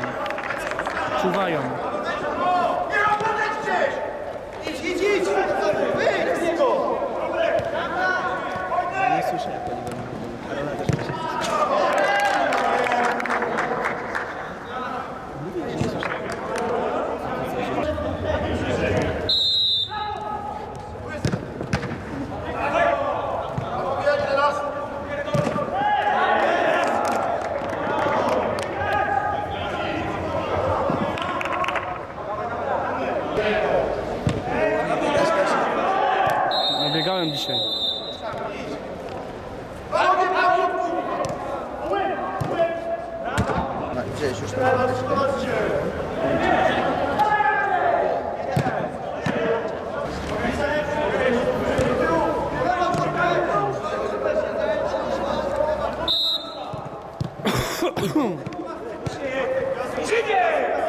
좋아요. 좋아요. mają dzisiaj. Gdzieś już tam. Żydzie!